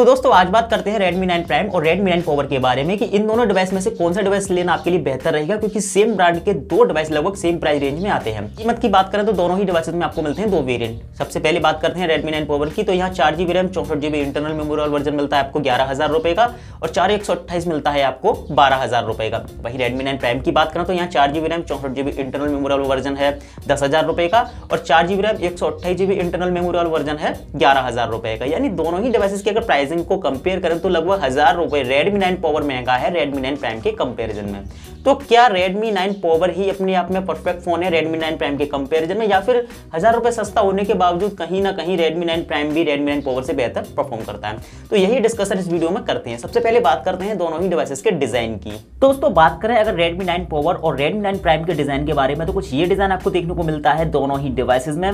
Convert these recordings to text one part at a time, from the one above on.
तो दोस्तों, आज बात करते हैं Redmi 9 Prime और Redmi 9 Power के बारे में कि इन दोनों डिवाइस में से कौन सा डिवाइस लेना आपके लिए बेहतर रहेगा, क्योंकि सेम ब्रांड के दो डिवाइस लगभग सेम प्राइस रेंज में आते हैं। कीमत की बात करें तो दोनों ही डिवाइस में आपको मिलते हैं दो वेरियंट सबसे पहले बात करते हैं रेडमी नाइन Power की तो यहाँ चार जीबी रैम चौसठ जीबी इंटरनल मेमोरी वर्जन मिलता है आपको ग्यारह हज़ार रुपए का, और चार एक सौ अट्ठाईस मिलता है आपको बारह हज़ार रुपए का। वही रेडमी नाइन प्राइम की बात करें तो यहाँ चार जीबी रैम चौसठ जीबी इंटरनल मेमोरी वर्जन है दस हज़ार रुपए का, और चार जीबी रैम एक सौ अट्ठाईस जीबी इंटरनल मेमोरी वर्जन है ग्यारह हज़ार रुपए का। यानी दोनों ही डिवाइसेस की अगर प्राइसिंग को कंपेयर करें तो लगभग हज़ार रुपए रेडमी नाइन पावर महँगा है रेडमी नाइन प्राइम के कंपेरिजन में तो क्या रेडमी नाइन पावर ही अपने आप में परफेक्ट फ़ोन है रेडमी नाइन प्राइम के कंपेरिजन में या फिर हज़ार रुपए सस्ता होने के बावजूद कहीं ना कहीं रेडमी नाइन प्राइम भी रेडमी नाइन पावर से बेहतर परफॉर्म करता है तो यही डिस्कशन इस वीडियो में करते हैं सबसे पहले बात करते हैं दोनों ही डिवाइसेस के डिज़ाइन की तो दोस्तों बात करें अगर रेडमी नाइन पावर और रेडमी नाइन प्राइम के डिज़ाइन के बारे में तो कुछ ये डिज़ाइन आपको देखने को मिलता है दोनों ही डिवाइसेज में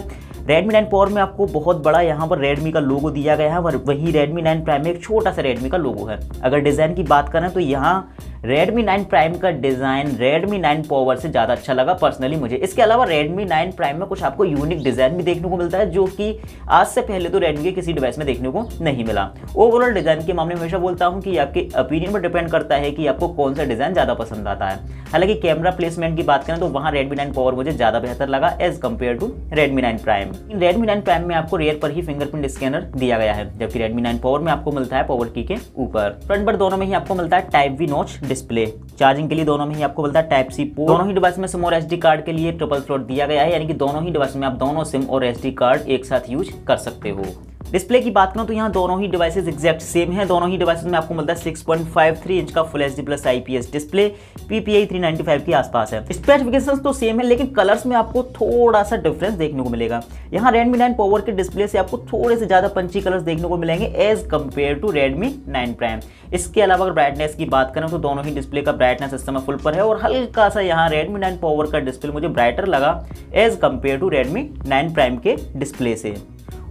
रेडमी नाइन पावर में आपको बहुत बड़ा यहाँ पर रेडमी का लोगो दिया गया है वही रेडमी नाइन प्राइम में एक छोटा सा रेडमी का लोगो है। अगर डिज़ाइन की बात करें तो यहाँ Redmi 9 Prime का डिज़ाइन Redmi 9 Power से ज़्यादा अच्छा लगा पर्सनली मुझे। इसके अलावा Redmi 9 Prime में कुछ आपको यूनिक डिज़ाइन भी देखने को मिलता है, जो कि आज से पहले तो Redmi के किसी डिवाइस में देखने को नहीं मिला। ओवरऑल डिज़ाइन के मामले में हमेशा बोलता हूँ कि आपके ओपिनियन पर डिपेंड करता है कि आपको कौन सा डिज़ाइन ज़्यादा पसंद आता है। हालाँकि कैमरा प्लेसमेंट की बात करें तो वहाँ Redmi 9 Power मुझे ज़्यादा बेहतर लगा as compare to Redmi 9 Prime in Redmi 9 Prime में आपको रेयर पर ही फिंगरप्रिंट स्कैनर दिया गया है, जबकि Redmi 9 Power में आपको मिलता है पावर की के ऊपर। फ्रंट पर दोनों में ही आपको मिलता है type V notch display charging के लिए दोनों में ही आपको बोलता है टाइप सी पोर्ट दोनों ही डिवाइस में सिम और एसडी कार्ड के लिए ट्रिपल स्लॉट दिया गया है, यानी कि दोनों ही डिवाइस में आप दोनों सिम और एसडी कार्ड एक साथ यूज़ कर सकते हो। डिस्प्ले की बात करूँ तो यहाँ दोनों ही डिवाइसेस एक्जैक्ट सेम है। दोनों ही डिवाइसेस में आपको मिलता है 6.53 इंच का full H plus IPS display PPI 395 के आसपास है। स्पेसिफिकेशंस तो सेम है, लेकिन कलर्स में आपको थोड़ा सा डिफरेंस देखने को मिलेगा। यहाँ रेडमी नाइन पावर के डिस्प्ले से आपको थोड़े से ज़्यादा पंची कलर्स देखने को मिलेंगे as compare to Redmi nine prime इसके अलावा अगर ब्राइटनेस की बात करें तो दोनों ही डिस्प्ले का ब्राइटनेस इस समय फुल पर है और हल्का सा यहाँ रेडमी नाइन पावर का डिस्प्ले मुझे ब्राइटर लगा as compare to Redmi nine prime के डिस्प्ले से।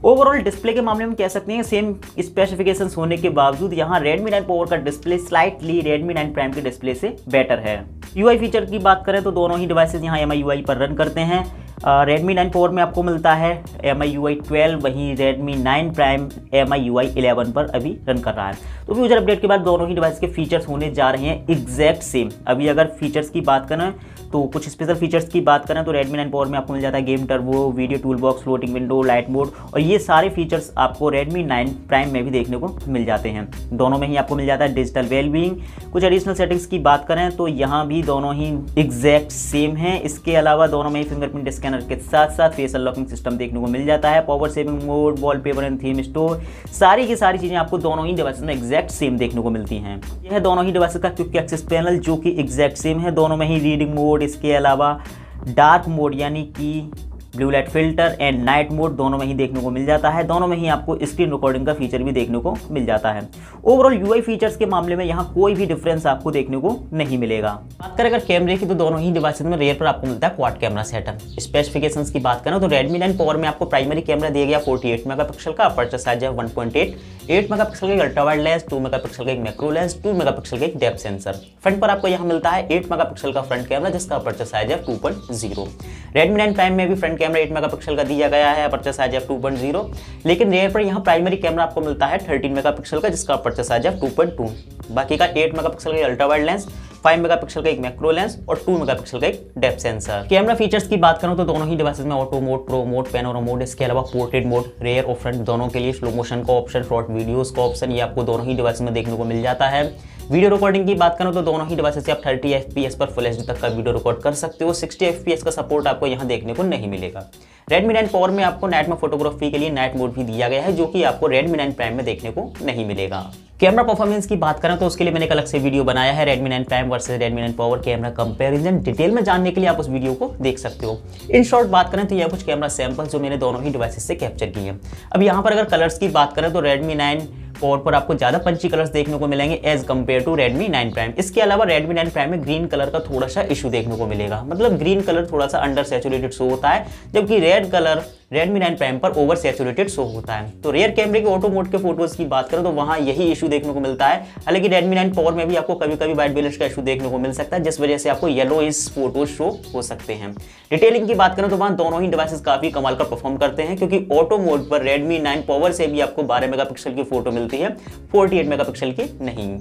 ओवरऑल डिस्प्ले के मामले में कह सकते हैं सेम स्पेसिफिकेशन होने के बावजूद यहाँ Redmi 9 Power का डिस्प्ले स्लाइटली Redmi 9 Prime के डिस्प्ले से बेटर है। UI फीचर की बात करें तो दोनों ही डिवाइसेज यहाँ एम आई पर रन करते हैं। रेडमी नाइन फोर में आपको मिलता है M I U I twelve वहीं Redmi nine prime M I U I eleven पर अभी रन कर रहा है। तो फ्यूचर अपडेट के बाद दोनों ही डिवाइस के फीचर्स होने जा रहे हैं एग्जैक्ट सेम अभी अगर फीचर्स की बात करें तो कुछ स्पेशल फीचर्स की बात करें तो Redmi 9 Power में आपको मिल जाता है game turbo video tool box floating window light mode और ये सारे फीचर्स आपको Redmi 9 Prime में भी देखने को मिल जाते हैं। दोनों में ही आपको मिल जाता है डिजिटल वेलबींग कुछ एडिशनल सेटिंग्स की बात करें तो यहाँ भी दोनों ही एग्जैक्ट सेम है। इसके अलावा दोनों में ही फिंगरप्रिंट स्कैनर के साथ साथ फेस अनलॉकिंग सिस्टम देखने को मिल जाता है। Power saving mode wallpaper and theme store सारी की सारी चीज़ें आपको दोनों ही डिवाइस में एक्जैक्ट सेम देखने को मिलती हैं। यह दोनों ही डिवाइस का क्विक एक्सेस पैनल जो कि एग्जैक्ट सेम है, दोनों में ही रीडिंग मोड इसके अलावा डार्क मोड यानी कि blue light filter and night mode दोनों में ही देखने को मिल जाता है। दोनों में ही आपको स्क्रीन रिकॉर्डिंग का फीचर भी देखने को मिल जाता है। ओवरऑल यूआई फीचर्स के मामले में यहाँ कोई भी डिफरेंस आपको देखने को नहीं मिलेगा। बात करें अगर कैमरे की तो दोनों ही डिवाइसेज में रेयर पर आपको मिलता है क्वाड कैमरा सेटअप स्पेसिफिकेशन की बात करें तो रेडमी नाइन पावर में आपको प्राइमरी कैमरा दिया गया 48 मेगापिक्सल का अपर्चर साइज़ है 1.8 8 मेगापिक्सल का ultra wide lens two megapixel का एक मैक्रो लेंस 2 मेगापिक्सल का एक डेप्थ सेंसर फ्रंट पर आपको यहाँ मिलता है 8 मेगापिक्सल का फ्रंट कैमरा जिसका अपर्चर साइज़ है 2.0 रेडमी नाइन प्राइम में भी फ्रंट कैमरा 8 मेगापिक्सल का दिया गया है अपर्चर साइज़ है 2.0 लेकिन रेयर पर यहाँ प्राइमरी कैमरा आपको मिलता है 13 मेगापिक्सल का, जिसका अपर्चर साइज़ है 2.2 बाकी का 8 मेगापिक्सल का अल्ट्रा वाइड लेंस 5 मेगापिक्सल का एक मैक्रो लेंस और 2 मेगापिक्सल का एक डेप्थ सेंसर कैमरा फीचर्स की बात करूँ तो दोनों ही डिवाइसेस में auto mode pro mode panorama mode इसके अलावा पोर्ट्रेट मोड रेयर और फ्रंट दोनों के लिए स्लो मोशन का ऑप्शन शॉर्ट वीडियोस का ऑप्शन ये आपको दोनों ही डिवाइस में देखने को मिल जाता है। वीडियो रिकॉर्डिंग की बात करूँ तो दोनों ही डिवाइस से आप 30 एफ़ पर फुल एच तक का वीडियो रिकॉर्ड कर सकते हो। 60 एफ़ का सपोर्ट आपको यहाँ देखने को नहीं मिलेगा। Redmi 9 पावर में आपको नाइट में फोटोग्राफी के लिए नाइट मोड भी दिया गया है, जो कि आपको Redmi 9 Prime में देखने को नहीं मिलेगा। कैमरा परफॉर्मेंस की बात करें तो उसके लिए मैंने एक अलग से वीडियो बनाया है, Redmi 9 Prime versus Redmi 9 Power camera comparison detail में जानने के लिए आप उस वीडियो को देख सकते हो। इन शॉर्ट बात करें तो यह कुछ कैमरा सैंपल जो मैंने दोनों ही डिवाइसेस से कैप्चर किए हैं। अब यहाँ पर अगर कलर्स की बात करें तो Redmi 9 पोर्ट पर आपको ज़्यादा पंची कलर्स देखने को मिलेंगे as compare to Redmi nine prime इसके अलावा रेडमी नाइन प्राइम में ग्रीन कलर का थोड़ा सा इशू देखने को मिलेगा। मतलब ग्रीन कलर थोड़ा सा अंडर सेचुरेटेड शो होता है, जबकि रेड कलर Redmi 9 Prime पर ओवर सेचुरेटेड शो होता है। तो रेयर कैमरे के ऑटो मोड के फ़ोटोज़ की बात करें तो वहाँ यही इशू देखने को मिलता है। हालाँकि Redmi 9 पावर में भी आपको कभी कभी वाइट बैलेंस का इशू देखने को मिल सकता है, जिस वजह से आपको येलो इस फ़ोटोज़ शो हो सकते हैं। डिटेलिंग की बात करें तो वहाँ दोनों ही डिवाइसेस काफ़ी कमाल का परफॉर्म करते हैं, क्योंकि ऑटो मोड पर Redmi 9 पावर से भी आपको 12 मेगापिक्सल की फ़ोटो मिलती है 48 मेगापिक्सल की नहीं।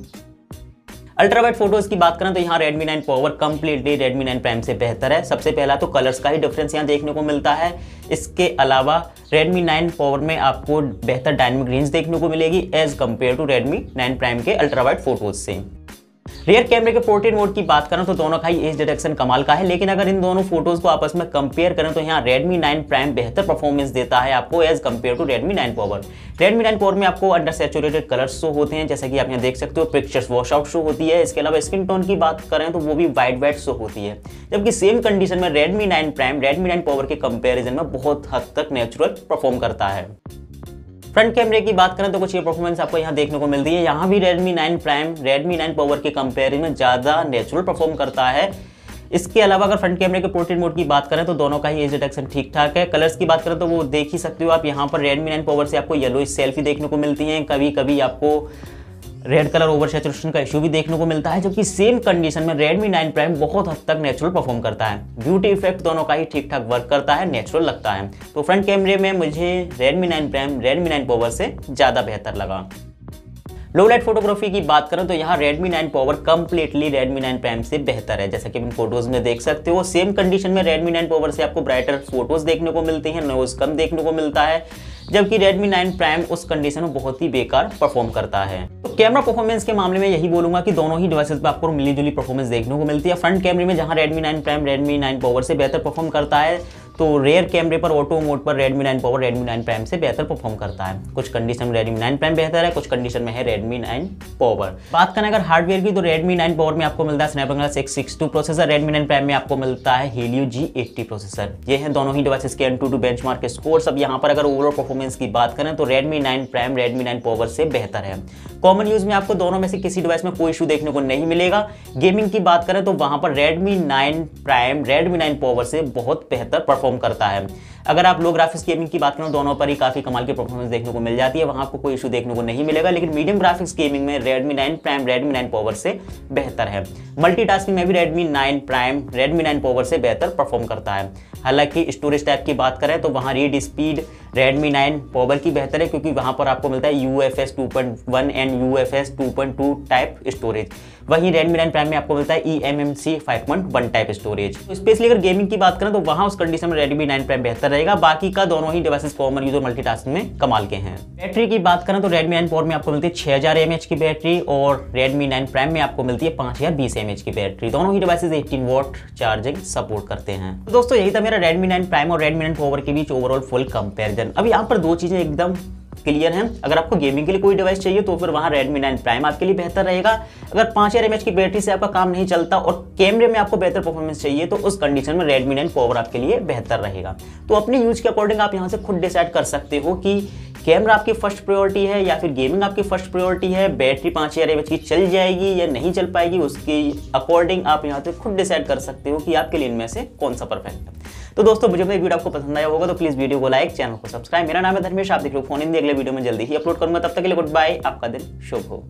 अल्ट्रा वाइट फ़ोटोज़ की बात करें तो यहाँ Redmi 9 power completely Redmi 9 prime से बेहतर है। सबसे पहला तो कलर्स का ही डिफरेंस यहाँ देखने को मिलता है। इसके अलावा Redmi 9 पावर में आपको बेहतर डायनमिक रेंज देखने को मिलेगी as compared to Redmi 9 prime के अल्ट्रावाइट फ़ोटोज़ से। रियर कैमरे के पोर्ट्रेट मोड की बात करें तो दोनों का ही एज डिटेक्शन कमाल का है। लेकिन अगर इन दोनों फ़ोटोज़ को आपस में कंपेयर करें तो यहाँ Redmi 9 Prime बेहतर परफॉर्मेंस देता है आपको as compare to Redmi 9 Power Redmi 9 Power में आपको अंडर सेचुरेटेड कलर्स शो होते हैं, जैसे कि आप यहाँ देख सकते हो पिक्चर्स वॉश आउट शो होती है। इसके अलावा स्किन टोन की बात करें तो वो भी वाइट वाइट शो होती है। जबकि सेम कंडीशन में Redmi 9 Prime, Redmi 9 Power के कंपेरिजन में बहुत हद तक नेचुरल परफॉर्म करता है। फ्रंट कैमरे की बात करें तो कुछ ये परफॉर्मेंस आपको यहाँ देखने को मिलती है। यहाँ भी Redmi 9 Prime, Redmi 9 Power के कंपेरिजन में ज़्यादा नेचुरल परफॉर्म करता है। इसके अलावा अगर फ्रंट कैमरे के पोर्ट्रेट मोड की बात करें तो दोनों का ही एज डिटेक्शन ठीक ठाक है। कलर्स की बात करें तो वो देख ही सकते हो आप। यहाँ पर Redmi 9 Power से आपको येलो सेल्फी देखने को मिलती है। कभी कभी आपको रेड कलर ओवर सेचुरेशन का इशू भी देखने को मिलता है, जबकि सेम कंडीशन में रेडमी नाइन प्राइम बहुत हद तक नेचुरल परफॉर्म करता है। ब्यूटी इफ़ेक्ट दोनों का ही ठीक ठाक वर्क करता है नेचुरल लगता है। तो फ्रंट कैमरे में मुझे Redmi 9 Prime, Redmi 9 Power से ज़्यादा बेहतर लगा। लो लाइट फोटोग्राफी की बात करें तो यहाँ Redmi 9 Power completely Redmi 9 Prime से बेहतर है। जैसा कि इन फ़ोटोज़ में देख सकते हो सेम कंडीशन में Redmi 9 Power से आपको ब्राइटर फ़ोटोज़ देखने को मिलते हैं नोज़ कम देखने को मिलता है, जबकि Redmi 9 Prime उस कंडीशन में बहुत ही बेकार परफॉर्म करता है। तो कैमरा परफॉर्मेंस के मामले में यही बोलूँगा कि दोनों ही डिवाइसेस पे आपको मिली जुली परफॉर्मेंस देखने को मिलती है। फ्रंट कैमरे में जहाँ Redmi 9 Prime, Redmi 9 Power से बेहतर परफॉर्म करता है तो रेयर कैमरे पर ऑटो मोड पर Redmi 9 Power, Redmi 9 Prime से बेहतर परफॉर्म करता है। कुछ कंडीशन में Redmi 9 Prime बेहतर है, कुछ कंडीशन में है Redmi 9 Power बात करें अगर हार्डवेयर की तो Redmi 9 Power में आपको मिलता है Snapdragon 662 प्रोसेसर Redmi 9 Prime में आपको मिलता है Helio G80 प्रोसेसर ये हैं दोनों ही डिवाइसेस के Antutu बेंचमार्क के स्कोर अब यहाँ पर अगर ओवरऑल परफॉर्मेंस की बात करें तो Redmi 9 प्राइम Redmi 9 Power से बेहतर है। कॉमन यूज़ में आपको दोनों में से किसी डिवाइस में कोई इशू देखने को नहीं मिलेगा। गेमिंग की बात करें तो वहाँ पर Redmi 9 Prime, Redmi 9 Power से बहुत बेहतर परफॉर्म करता है। अगर आप लो ग्राफिक्स गेमिंग की बात करें, दोनों पर ही काफ़ी कमाल की परफॉर्मेंस देखने को मिल जाती है। वहाँ आपको कोई इशू देखने को नहीं मिलेगा, लेकिन मीडियम ग्राफिक्स गेमिंग में Redmi 9 Prime, Redmi 9 Power से बेहतर है। मल्टीटास्किंग में भी Redmi 9 Prime, Redmi 9 Power से बेहतर परफॉर्म करता है। हालाँकि स्टोरेज टाइप की बात करें तो वहाँ रीड स्पीड Redmi 9 Power की बेहतर है क्योंकि वहाँ पर आपको मिलता है UFS 2.1 and UFS 2.2 type storage वहीं Redmi 9 Prime में आपको मिलता है eMMC 5.1 टाइप स्टोरेज स्पेशली अगर गेमिंग की बात करें तो वहाँ उस कंडीशन में Redmi 9 Prime बेहतर रहेगा। बाकी का दोनों ही डिवाइसेस कॉमन यूज़र मल्टीटास्किंग में कमाल के हैं। बैटरी की बात करें तो Redmi 9 Power में आपको मिलती है 6000 mAh की बैटरी और Redmi 9 Prime में आपको मिलती है 5020 mAh की बैटरी दोनों ही डिवाइसेस 18 वॉट चार्जिंग सपोर्ट करते हैं। तो दोस्तों, यही था मेरा Redmi 9 Prime और Redmi 9 Power के बीच ओवरऑल फुल कंपेरिजन अब यहाँ पर दो चीज़ें एकदम क्लियर है। अगर आपको गेमिंग के लिए कोई डिवाइस चाहिए तो फिर वहाँ Redmi 9 Prime आपके लिए बेहतर रहेगा। अगर पाँच हज़ार की बैटरी से आपका काम नहीं चलता और कैमरे में आपको बेहतर परफॉर्मेंस चाहिए तो उस कंडीशन में Redmi 9 Power आपके लिए बेहतर रहेगा। तो अपनी यूज़ के अकॉर्डिंग आप यहाँ से खुद डिसाइड कर सकते हो कि कैमरा आपकी फ़र्स्ट प्रायोरिटी है या फिर गेमिंग आपकी फ़र्स्ट प्रायोरिटी है बैटरी पाँच हज़ार की चल जाएगी या नहीं चल पाएगी, उसके अकॉर्डिंग आप यहाँ से खुद डिसाइड कर सकते हो कि आपके लिए इनमें से कौन सा परफेक्ट है। तो दोस्तों, मुझे मेरी वीडियो आपको पसंद आया होगा तो प्लीज़ वीडियो को लाइक चैनल को सब्सक्राइब मेरा नाम है धर्मेश, आप देख लो फ़ोन इन अगले वीडियो में जल्दी ही अपलोड करूँगा, तब तक के लिए गुड बाय आपका दिन शुभ हो।